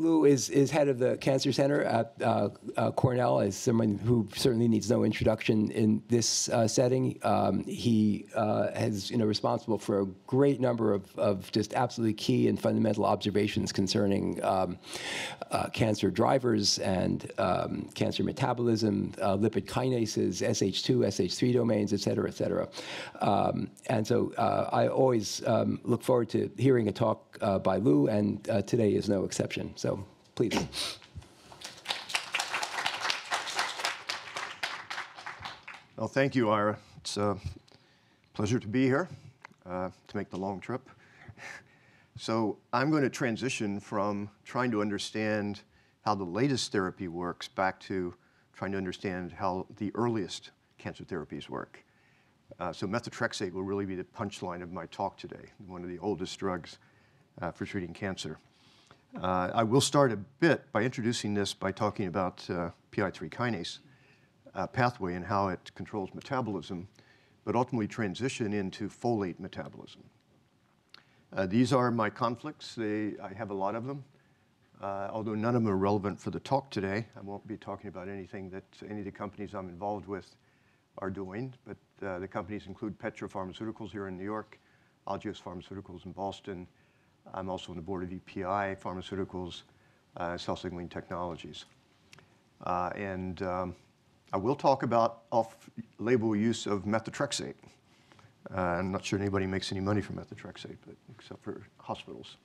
Lew is, is head of the Cancer Center at uh, uh, Cornell, as someone who certainly needs no introduction in this uh, setting. Um, he uh, has, you know, responsible for a great number of, of just absolutely key and fundamental observations concerning um, uh, cancer drivers and um, cancer metabolism, uh, lipid kinases, SH2, SH3 domains, et cetera, et cetera. Um, and so I always um, look forward to hearing a talk by Lou, and today is no exception. So so please. Well, thank you, Ira. It's a pleasure to be here uh, to make the long trip. So I'm going to transition from trying to understand how the latest therapy works back to trying to understand how the earliest cancer therapies work. Uh, so methotrexate will really be the punchline of my talk today, one of the oldest drugs uh, for treating cancer. Uh, I will start a bit by introducing this by talking about uh, PI3 kinase uh, pathway and how it controls metabolism, but ultimately transition into folate metabolism. Uh, these are my conflicts. They, I have a lot of them. Uh, although none of them are relevant for the talk today, I won't be talking about anything that any of the companies I'm involved with are doing, but uh, the companies include Petra Pharmaceuticals here in New York, Agios Pharmaceuticals in Boston, I'm also on the board of EPI Pharmaceuticals, uh, Cell Signaling Technologies. Uh, and um, I will talk about off-label use of methotrexate. Uh, I'm not sure anybody makes any money from methotrexate, but except for hospitals.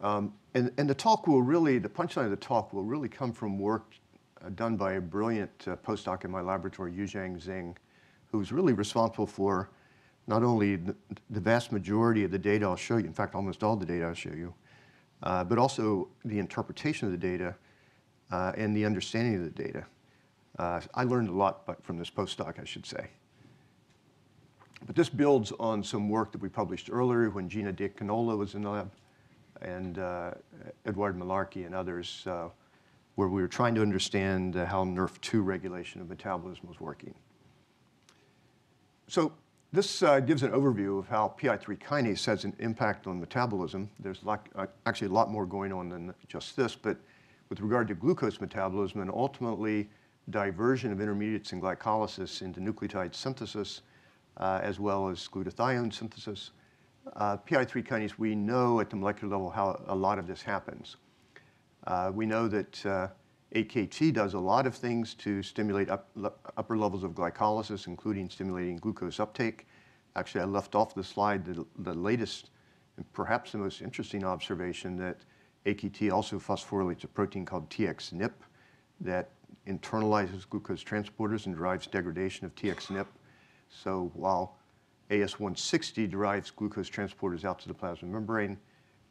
Um, and, and the talk will really, the punchline of the talk will really come from work uh, done by a brilliant uh, postdoc in my laboratory, Yuzhang Zheng, who's really responsible for not only the, vast majority of the data I'll show you, in fact, almost all the data I'll show you, uh, but also the interpretation of the data uh, and the understanding of the data. Uh, I learned a lot from this postdoc, I should say. But this builds on some work that we published earlier when Gina DeNicola was in the lab and uh, Edouard Mullarky and others, uh, where we were trying to understand uh, how NRF2 regulation of metabolism was working. So this uh, gives an overview of how PI3 kinase has an impact on metabolism. There's lot, uh, actually a lot more going on than just this, but with regard to glucose metabolism and ultimately diversion of intermediates in glycolysis into nucleotide synthesis, uh, as well as glutathione synthesis. Uh, PI3 kinase, we know at the molecular level how a lot of this happens. Uh, we know that uh, AKT does a lot of things to stimulate up, upper levels of glycolysis, including stimulating glucose uptake. Actually, I left off the slide the, the latest and perhaps the most interesting observation that AKT also phosphorylates a protein called TXNIP that internalizes glucose transporters and drives degradation of TXNIP. So while AS160 drives glucose transporters out to the plasma membrane,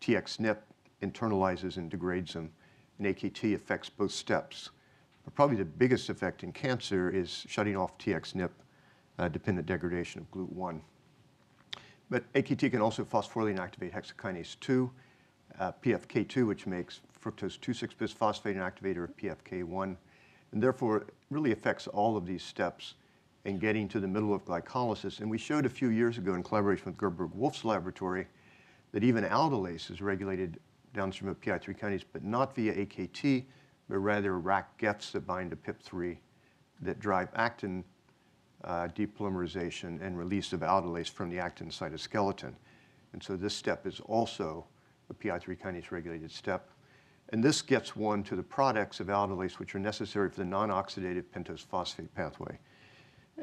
TXNIP internalizes and degrades them and AKT affects both steps. But probably the biggest effect in cancer is shutting off TXNIP uh, dependent degradation of GLUT1. But AKT can also phosphorylate and activate hexokinase 2, uh, PFK2, which makes fructose 2,6-bisphosphate an activator of PFK1, and therefore really affects all of these steps in getting to the middle of glycolysis. And we showed a few years ago in collaboration with Gerburg Wulf's laboratory that even aldolase is regulated downstream of PI3 kinase, but not via AKT, but rather Rac-GEFs that bind to PIP3 that drive actin uh, depolymerization and release of aldolase from the actin cytoskeleton. And so this step is also a PI3 kinase regulated step. And this gets one to the products of aldolase which are necessary for the non-oxidative pentose phosphate pathway.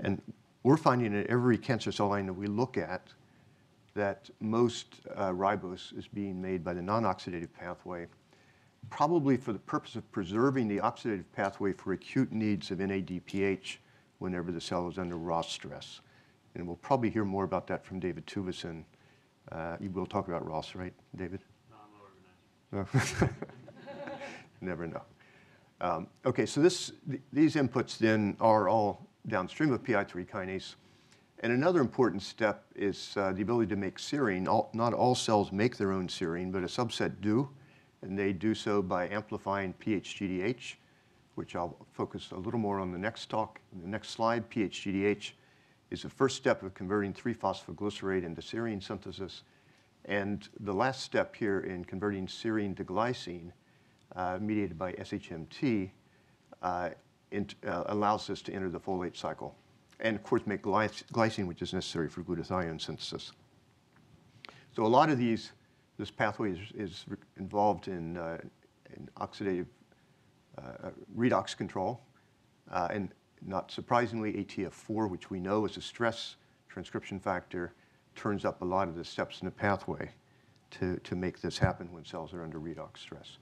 And we're finding in every cancer cell line that we look at that most uh, ribose is being made by the non-oxidative pathway, probably for the purpose of preserving the oxidative pathway for acute needs of NADPH whenever the cell is under ROS stress. And we'll probably hear more about that from David Tuveson. Uh, you will talk about ROS, right, David? No, Never know. Um, okay, so this, th these inputs then are all downstream of PI3 kinase. And another important step is uh, the ability to make serine. All, not all cells make their own serine, but a subset do, and they do so by amplifying PHGDH, which I'll focus a little more on the next talk. In the next slide, PHGDH is the first step of converting 3-phosphoglycerate into serine synthesis. And the last step here in converting serine to glycine uh, mediated by SHMT uh, uh, allows us to enter the folate cycle. And of course, make glycine, which is necessary for glutathione synthesis. So a lot of these, this pathway is, is involved in, uh, in oxidative uh, redox control. Uh, and not surprisingly, ATF4, which we know is a stress transcription factor, turns up a lot of the steps in the pathway to, to make this happen when cells are under redox stress.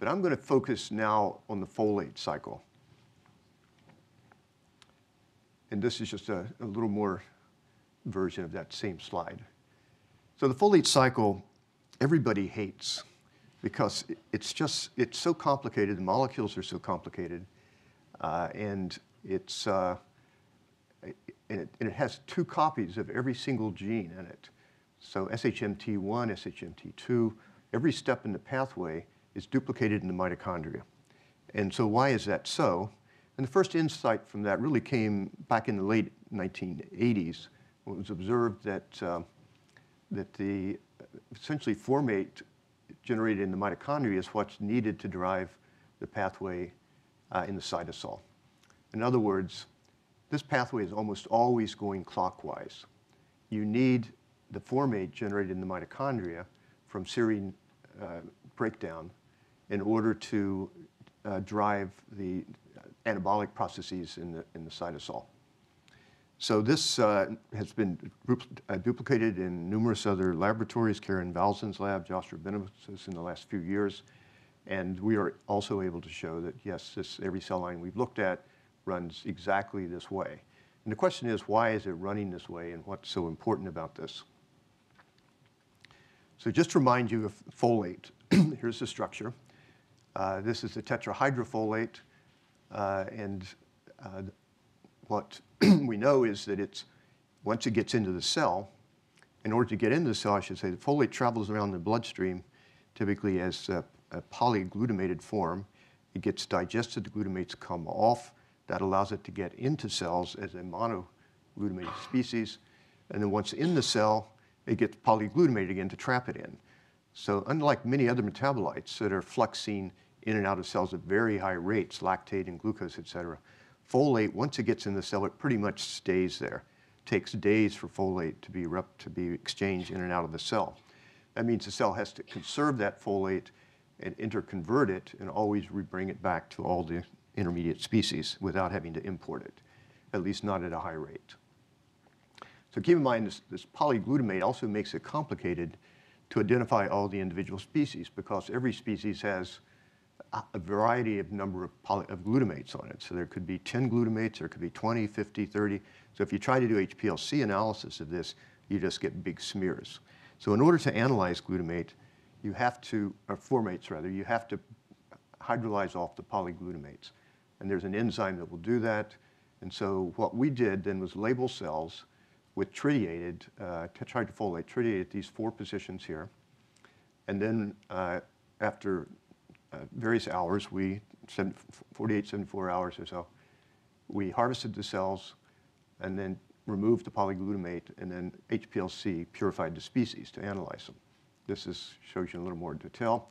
But I'm going to focus now on the folate cycle. And this is just a, a little more version of that same slide. So the folate cycle, everybody hates because it's just, it's so complicated, the molecules are so complicated, uh, and it's, uh, and it, and it has two copies of every single gene in it. So SHMT1, SHMT2, every step in the pathway is duplicated in the mitochondria. And so why is that so? And the first insight from that really came back in the late 1980s when it was observed that, uh, that the essentially formate generated in the mitochondria is what's needed to drive the pathway uh, in the cytosol. In other words, this pathway is almost always going clockwise. You need the formate generated in the mitochondria from serine uh, breakdown in order to uh, drive the anabolic processes in the, in the cytosol. So this uh, has been uh, duplicated in numerous other laboratories, Karen Vousden's lab, Josh Rabinowitz in the last few years. And we are also able to show that, yes, this, every cell line we've looked at runs exactly this way. And the question is, why is it running this way and what's so important about this? So just to remind you of folate, here's the structure. Uh, this is the tetrahydrofolate, and uh, what we know is that it's, once it gets into the cell, in order to get into the cell, I should say, the folate travels around the bloodstream typically as a, a polyglutamate form. It gets digested, the glutamates come off. That allows it to get into cells as a monoglutamate species. And then once in the cell, it gets polyglutamated again to trap it in. So unlike many other metabolites that are fluxing in and out of cells at very high rates, lactate and glucose, et cetera, folate, once it gets in the cell, it pretty much stays there. It takes days for folate to be, rep- to be exchanged in and out of the cell. That means the cell has to conserve that folate and interconvert it and always bring it back to all the intermediate species without having to import it, at least not at a high rate. So keep in mind, this, this polyglutamate also makes it complicated to identify all the individual species because every species has a, variety of number of, poly, of glutamates on it. So there could be 10 glutamates, there could be 20, 50, 30. So if you try to do HPLC analysis of this, you just get big smears. So in order to analyze glutamate, you have to, or formates rather, you have to hydrolyze off the polyglutamates. And there's an enzyme that will do that. And so what we did then was label cells with tritiated, uh, tetrahydrofolate, tritiated these four positions here. And then uh, after various hours, we, seven- 48, 74 hours or so, we harvested the cells and then removed the polyglutamate and then HPLC purified the species to analyze them. This is, shows you a little more detail.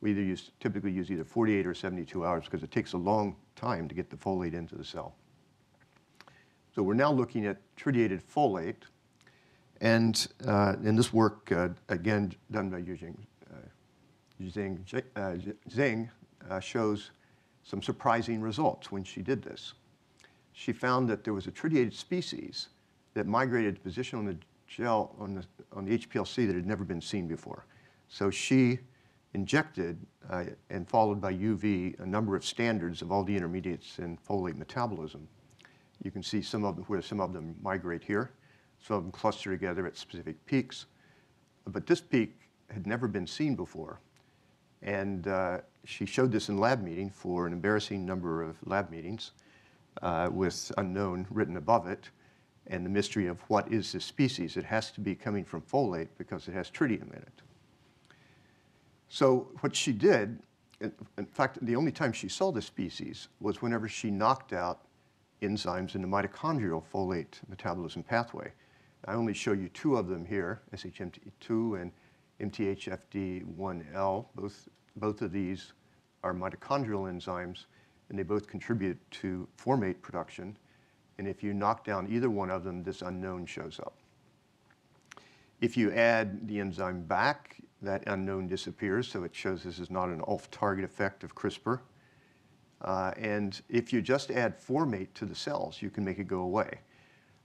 We either use, typically use either 48 or 72 hours because it takes a long time to get the folate into the cell. So we're now looking at tritiated folate, and uh, in this work, uh, again, done by Yujing, Zheng, uh, uh, shows some surprising results when she did this. She found that there was a tritiated species that migrated to position on the gel, on the, on the HPLC that had never been seen before. So she injected uh, and followed by UV a number of standards of all the intermediates in folate metabolism. You can see some of them, where some of them migrate here. Some of them cluster together at specific peaks. But this peak had never been seen before. And uh, she showed this in lab meeting for an embarrassing number of lab meetings uh, with unknown written above it and the mystery of what is this species. It has to be coming from folate because it has tritium in it. So what she did, in, fact, the only time she saw the species was whenever she knocked out enzymes in the mitochondrial folate metabolism pathway. I only show you two of them here, SHMT2 and MTHFD1L. Both, both of these are mitochondrial enzymes, and they both contribute to formate production. And if you knock down either one of them, this unknown shows up. If you add the enzyme back, that unknown disappears, so it shows this is not an off-target effect of CRISPR. Uh, and if you just add formate to the cells, you can make it go away.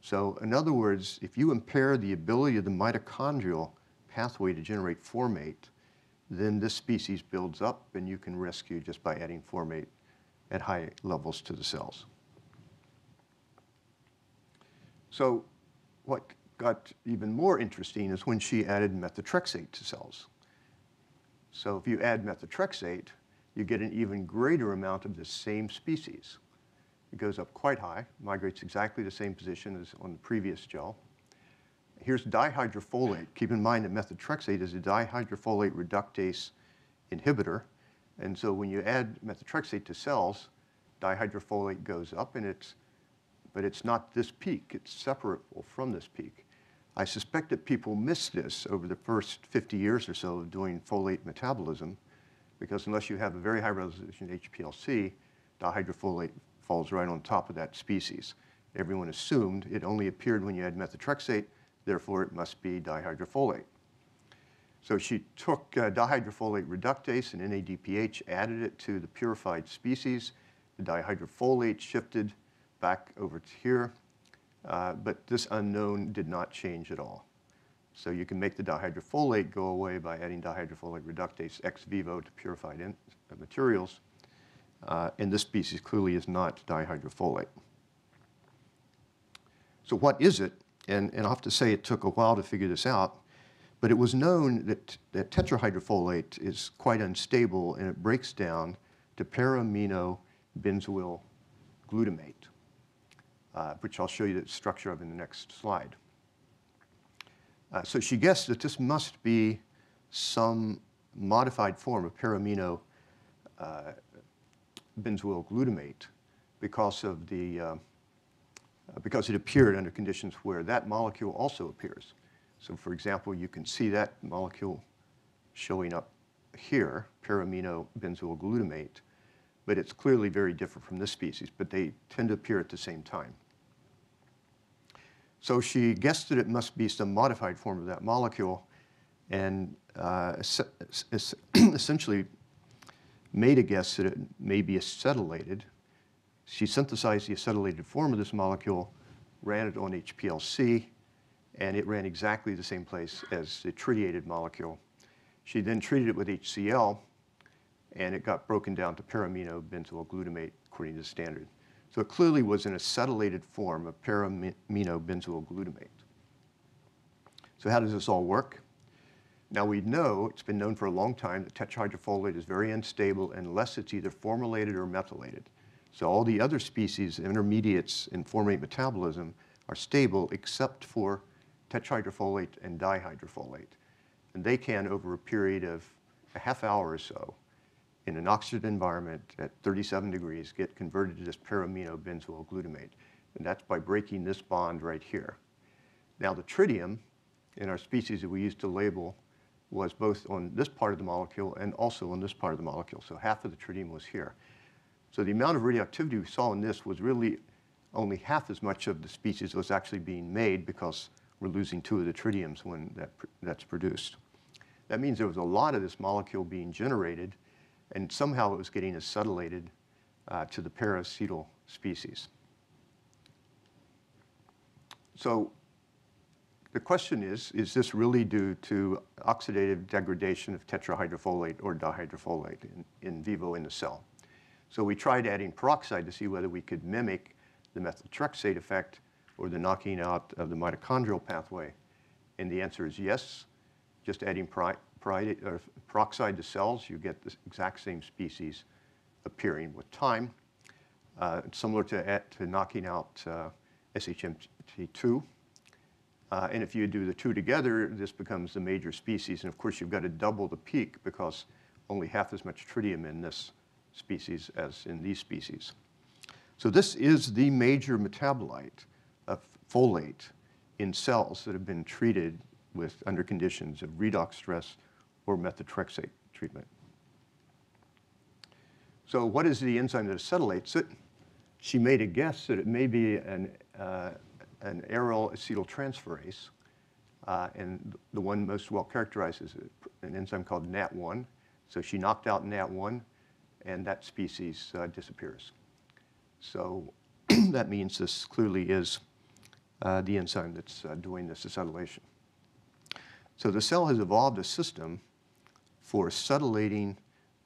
So in other words, if you impair the ability of the mitochondrial pathway to generate formate, then this species builds up and you can rescue just by adding formate at high levels to the cells. So what got even more interesting is when she added methotrexate to cells. So if you add methotrexate, you get an even greater amount of the same species. It goes up quite high, migrates exactly the same position as on the previous gel. Here's dihydrofolate. Keep in mind that methotrexate is a dihydrofolate reductase inhibitor. And so when you add methotrexate to cells, dihydrofolate goes up, and it's, but it's not this peak. It's separable from this peak. I suspect that people missed this over the first 50 years or so of doing folate metabolism, because unless you have a very high resolution HPLC, dihydrofolate falls right on top of that species. Everyone assumed it only appeared when you had methotrexate, therefore it must be dihydrofolate. So she took uh, dihydrofolate reductase and NADPH, added it to the purified species. The dihydrofolate shifted back over to here, uh, but this unknown did not change at all. So you can make the dihydrofolate go away by adding dihydrofolate reductase ex vivo to purified in, uh, materials. Uh, and this species clearly is not dihydrofolate. So what is it? And, and i have to say it took a while to figure this out, but it was known that, that tetrahydrofolate is quite unstable and it breaks down to para-amino glutamate uh, which I'll show you the structure of in the next slide. Uh, so she guessed that this must be some modified form of para-amino uh, glutamate because of the uh, because it appeared under conditions where that molecule also appears. So for example, you can see that molecule showing up here, para-amino benzoyl glutamate, but it's clearly very different from this species, but they tend to appear at the same time. So she guessed that it must be some modified form of that molecule and uh, essentially made a guess that it may be acetylated. She synthesized the acetylated form of this molecule, ran it on HPLC, and it ran exactly the same place as the tritiated molecule. She then treated it with HCl, and it got broken down to benzoyl glutamate according to the standard. So it clearly was an acetylated form of para-amino-benzoyl glutamate. So how does this all work? Now we know, it's been known for a long time, that tetrahydrofolate is very unstable unless it's either formylated or methylated. So all the other species, intermediates in formate metabolism, are stable except for tetrahydrofolate and dihydrofolate. And they can, over a period of a half hour or so, in an oxygen environment at 37 degrees get converted to this para-amino benzoyl glutamate. And that's by breaking this bond right here. Now the tritium in our species that we used to label was both on this part of the molecule and also on this part of the molecule. So half of the tritium was here. So the amount of radioactivity we saw in this was really only half as much of the species was actually being made because we're losing two of the tritiums when that, that's produced. That means there was a lot of this molecule being generated and somehow it was getting acetylated uh, to the paracetyl species. So the question is, is this really due to oxidative degradation of tetrahydrofolate or dihydrofolate in, in vivo in the cell? So we tried adding peroxide to see whether we could mimic the methotrexate effect or the knocking out of the mitochondrial pathway. And the answer is yes. Just adding peroxide to cells, you get the exact same species appearing with time, uh, similar to, to knocking out uh, SHMT2. Uh, and if you do the two together, this becomes the major species. And of course, you've got to double the peak because only half as much tritium in this species as in these species. So this is the major metabolite of folate in cells that have been treated with under conditions of redox stress or methotrexate treatment. So what is the enzyme that acetylates it? She made a guess that it may be an, uh, an aryl acetyltransferase, uh, and the one most well characterized is an enzyme called NAT1. So she knocked out NAT1, and that species uh, disappears. So that means this clearly is uh, the enzyme that's uh, doing this acetylation. So the cell has evolved a system for acetylating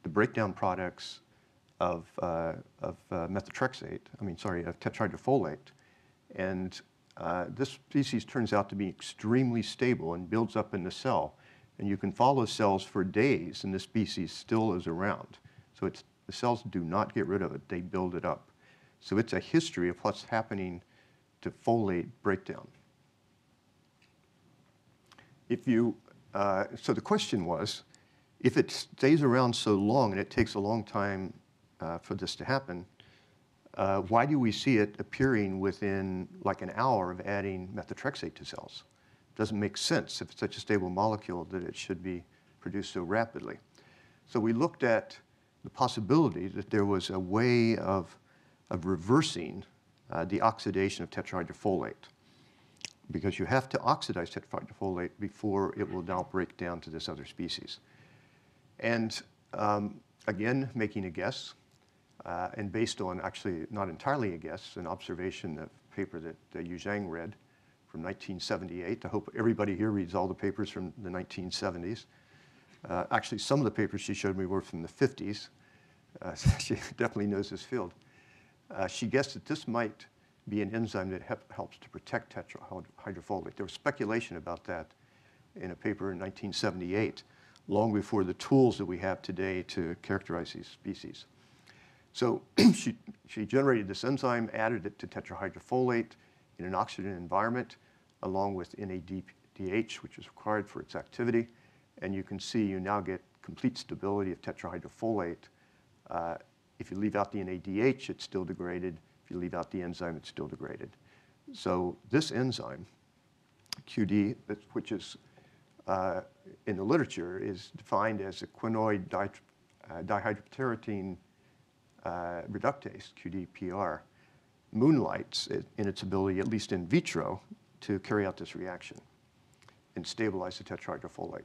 the breakdown products of, uh, of uh, methotrexate, I mean, sorry, of tetrahydrofolate. And uh, this species turns out to be extremely stable and builds up in the cell. And you can follow cells for days, and this species still is around. So it's, the cells do not get rid of it, they build it up. So it's a history of what's happening to folate breakdown. If you, uh, so the question was, if it stays around so long and it takes a long time uh, for this to happen, uh, why do we see it appearing within like an hour of adding methotrexate to cells? It doesn't make sense if it's such a stable molecule that it should be produced so rapidly. So we looked at the possibility that there was a way of, of reversing uh, the oxidation of tetrahydrofolate because you have to oxidize tetrahydrofolate before it will now break down to this other species. And um, again, making a guess, uh, and based on actually not entirely a guess, an observation, a paper that uh, Yu Zhang read from 1978. I hope everybody here reads all the papers from the 1970s. Uh, actually, some of the papers she showed me were from the 50s. Uh, she definitely knows this field. Uh, she guessed that this might be an enzyme that helps to protect tetrahydrofolate. There was speculation about that in a paper in 1978, long before the tools that we have today to characterize these species. So she, she generated this enzyme, added it to tetrahydrofolate in an oxygen environment, along with NADPH, which is required for its activity. And you can see you now get complete stability of tetrahydrofolate. Uh, if you leave out the NADH, it's still degraded. If you leave out the enzyme, it's still degraded. So this enzyme, QD, which is uh, in the literature, is defined as a quinoid di uh, dihydropteridine uh, reductase, QDPR, moonlights in its ability, at least in vitro, to carry out this reaction and stabilize the tetrahydrofolate.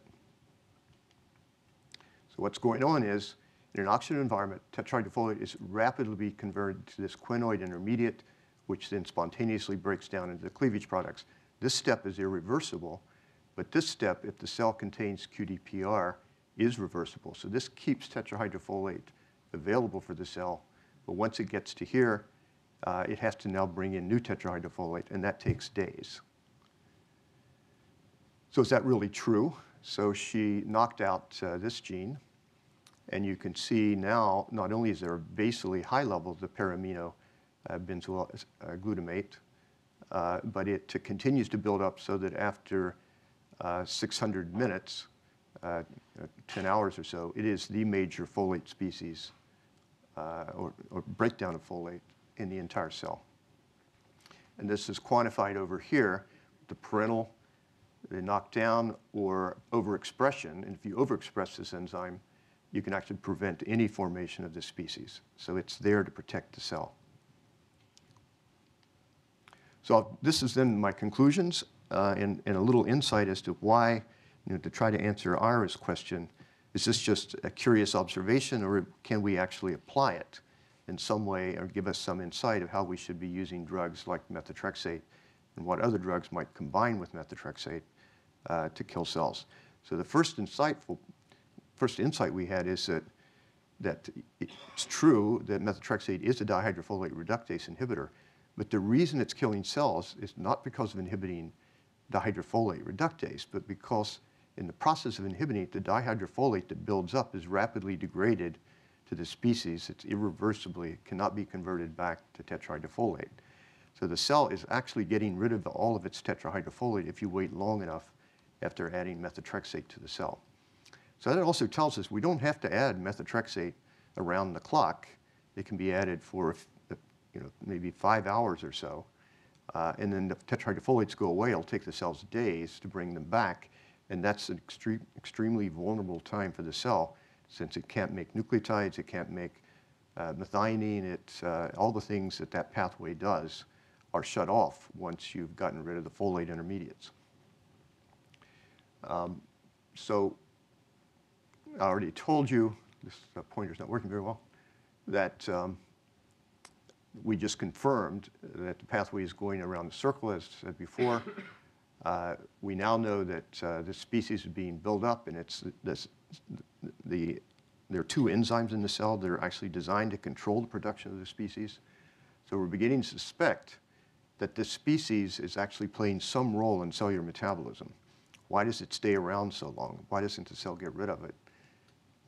So what's going on is, in an oxygen environment, tetrahydrofolate is rapidly converted to this quinoid intermediate, which then spontaneously breaks down into the cleavage products. This step is irreversible, but this step, if the cell contains QDPR, is reversible. So this keeps tetrahydrofolate available for the cell. But once it gets to here, uh, it has to now bring in new tetrahydrofolate, and that takes days. So is that really true? So she knocked out uh, this gene, and you can see now not only is there basally high levels of paramino uh, benzoyl uh, glutamate, uh, but it continues to build up so that after uh, 600 minutes, uh, 10 hours or so, it is the major folate species uh, or, or, breakdown of folate in the entire cell. And this is quantified over here, the parental, the knockdown or overexpression. And if you overexpress this enzyme, you can actually prevent any formation of this species. So it's there to protect the cell. So this is then my conclusions uh, and, and, a little insight as to why, you know, to try to answer Ira's question, is this just a curious observation or can we actually apply it in some way or give us some insight of how we should be using drugs like methotrexate and what other drugs might combine with methotrexate uh, to kill cells? So the first insightful, first insight we had is that that it's true that methotrexate is a dihydrofolate reductase inhibitor, but the reason it's killing cells is not because of inhibiting dihydrofolate reductase, but because in the process of inhibiting it, the dihydrofolate that builds up is rapidly degraded to the species. It's irreversibly cannot be converted back to tetrahydrofolate. So the cell is actually getting rid of all of its tetrahydrofolate if you wait long enough after adding methotrexate to the cell. So that also tells us we don't have to add methotrexate around the clock. It can be added for you know, maybe five hours or so. Uh, and then the tetrahydrofolates go away. It'll take the cells days to bring them back. And that's an extreme, extremely vulnerable time for the cell since it can't make nucleotides, it can't make uh, methionine, it, uh, all the things that that pathway does are shut off once you've gotten rid of the folate intermediates. Um, so I already told you, this uh, pointer's not working very well, that um, we just confirmed that the pathway is going around the circle, as said before. Uh, we now know that uh, this species is being built up, and it's this, the, there are two enzymes in the cell that are actually designed to control the production of the species. So we're beginning to suspect that this species is actually playing some role in cellular metabolism. Why does it stay around so long? Why doesn't the cell get rid of it?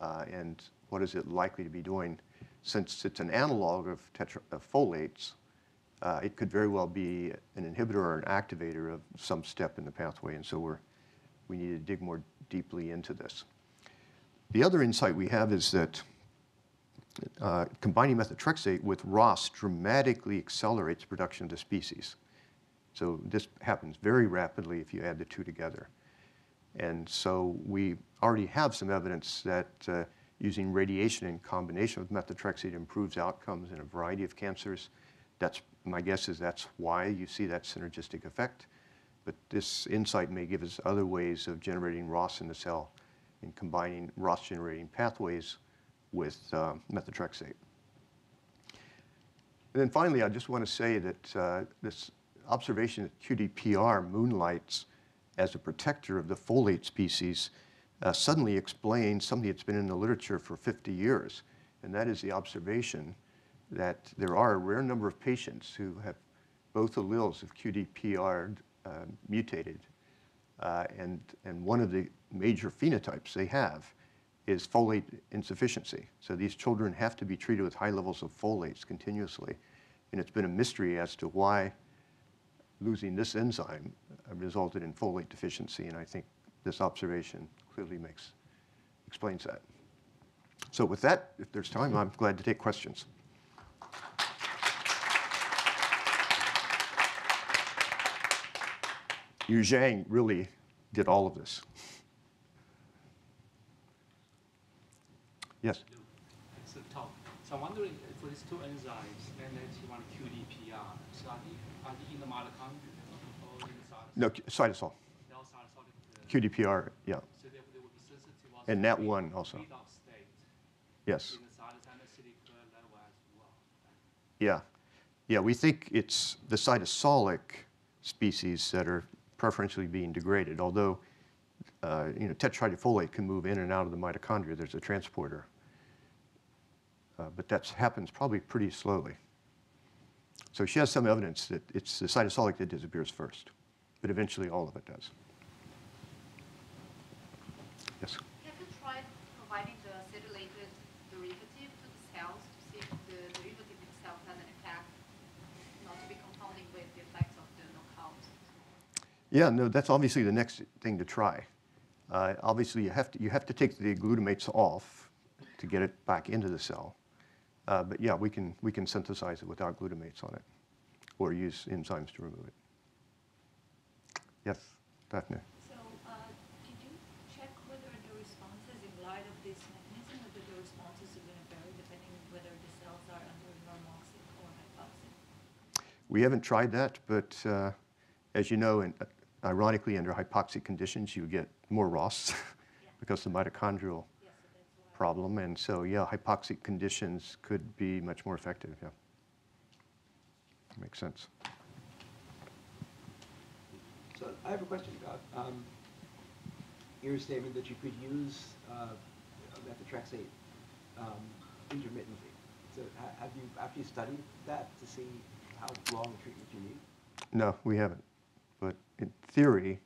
Uh, and what is it likely to be doing? Since it's an analog of, tetra- of folates, uh, it could very well be an inhibitor or an activator of some step in the pathway, and so we're, we need to dig more deeply into this. The other insight we have is that uh, combining methotrexate with ROS dramatically accelerates production of the species. So this happens very rapidly if you add the two together. And so we already have some evidence that uh, using radiation in combination with methotrexate improves outcomes in a variety of cancers. That's, my guess is that's why you see that synergistic effect. But this insight may give us other ways of generating ROS in the cell and combining ROS generating pathways with uh, methotrexate. And then finally, I just want to say that uh, this observation that QDPR moonlights as a protector of the folate species uh, suddenly explains something that's been in the literature for 50 years, and that is the observation that there are a rare number of patients who have both alleles of QDPR uh, mutated, uh, and, and one of the major phenotypes they have is folate insufficiency. So these children have to be treated with high levels of folates continuously, and it's been a mystery as to why losing this enzyme resulted in folate deficiency, and I think this observation clearly makes, explains that. So with that, if there's time, I'm glad to take questions. Yu Zhang really did all of this. Yes? So Tom, so I'm wondering for these two enzymes, NAT1 QDPR, so are they, are they in the mitochondria or in the cytosol? No, cytosol. They're all cytosolic, uh, QDPR, yeah. So they, they will be sensitive also. And to NAT1 also. Yes. in the cytosolic level as well. Yeah. Yeah, we think it's the cytosolic species that are preferentially being degraded, although, uh, you know, tetrahydrofolate can move in and out of the mitochondria. There's a transporter. Uh, but that happens probably pretty slowly. So she has some evidence that it's the cytosolic that disappears first, but eventually all of it does. Yes? Have you tried providing the acetylated derivative to the cells to see if the derivative itself has an effect, not to be confounding with the effects of the knockout? Yeah, no, that's obviously the next thing to try. Uh, obviously, you have to you have to take the glutamates off to get it back into the cell. Uh, but yeah, we can we can synthesize it without glutamates on it, or use enzymes to remove it. Yes, Daphne. So, uh, did you check whether the responses in light of this mechanism, whether the responses are going to vary depending whether the cells are under normoxic or hypoxic? We haven't tried that, but uh, as you know, and ironically, under hypoxic conditions, you get more ROS because the mitochondrial Yes, so that's why. problem, and so yeah, hypoxic conditions could be much more effective. Yeah, makes sense. So I have a question about um, your statement that you could use uh, methotrexate um, intermittently. So have you, after you studied that to see how long treatment you need? No, we haven't. But in theory,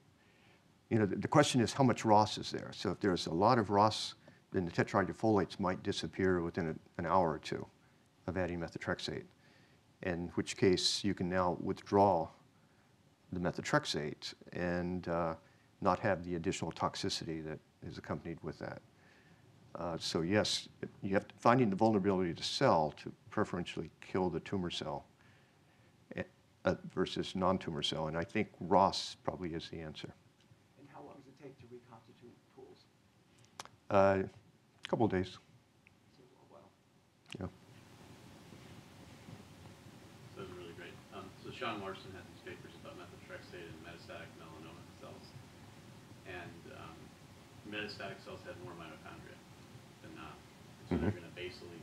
you know, the, the question is how much ROS is there? So if there's a lot of ROS, then the tetrahydrofolates might disappear within a, an hour or two of adding methotrexate, in which case you can now withdraw the methotrexate and uh, not have the additional toxicity that is accompanied with that. Uh, so yes, you have to, finding the vulnerability to cell to preferentially kill the tumor cell uh, versus non-tumor cell, and I think ROS probably is the answer. And how long does it take to reconstitute pools? Uh, a couple of days. Yeah. So really great. Um, so Sean Larson had these papers about methotrexate and metastatic melanoma cells, and um, metastatic cells had more mitochondria than not, so mm -hmm. they're mm-hmm. going to basally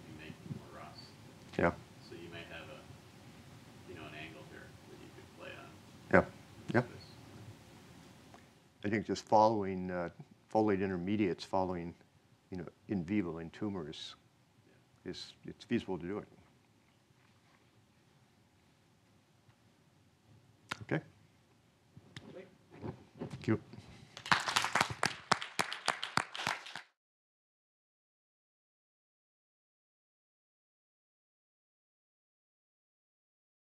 I think just following uh, folate intermediates, following, you know, in vivo in tumors, is it's feasible to do it. Okay. Thank you.